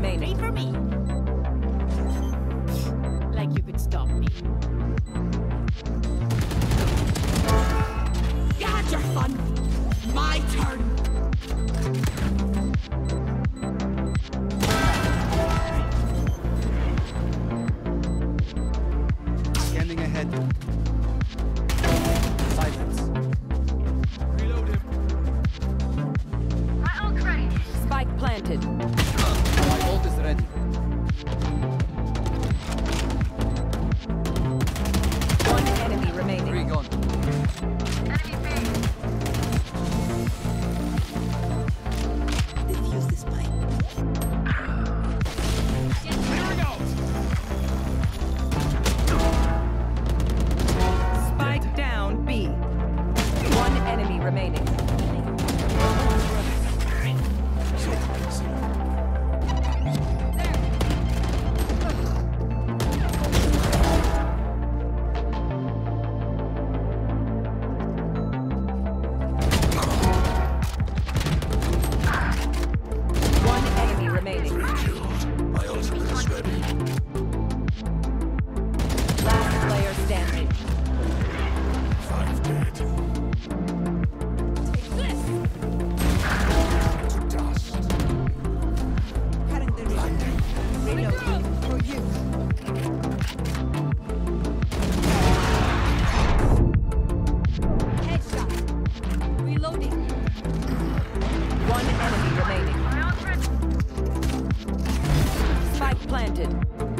standing. Remaining. Wait for me. Like you could stop me. You had your fun. My turn. Scanning ahead. Silence. Reload him. Spike planted. My ult is ready. One One enemy remaining. Spike planted.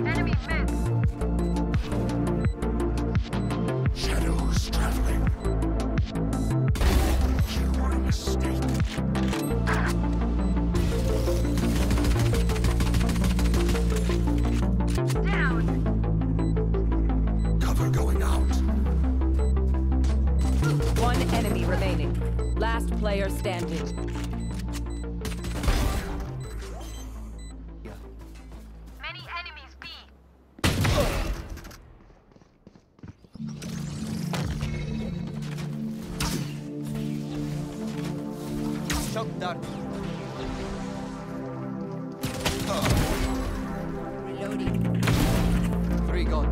Enemy fence. Shadows traveling. You were a mistake. Cover going out. One enemy remaining. Last player standing. Shock dart. Reloading. Three gone.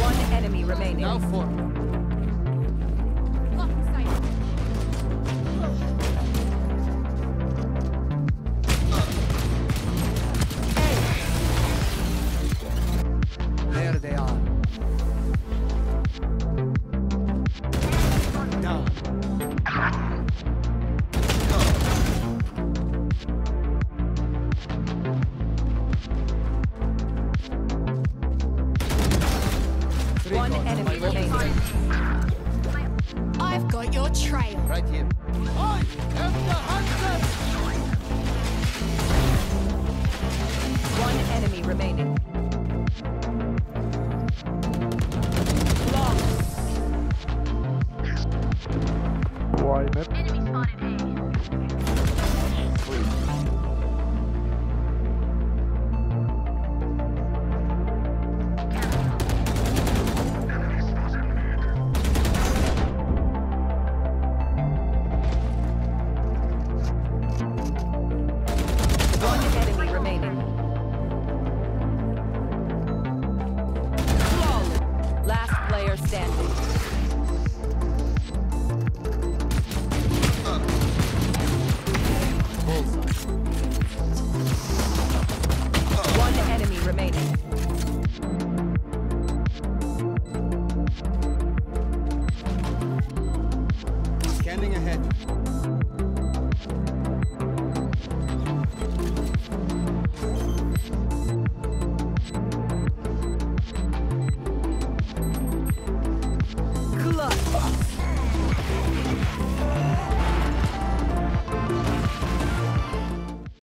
One enemy remaining. Now four. One enemy My ult is remaining. I've got your trail. Right here. I am the hunter! One enemy remaining. Flawless. Enemy spotted luck.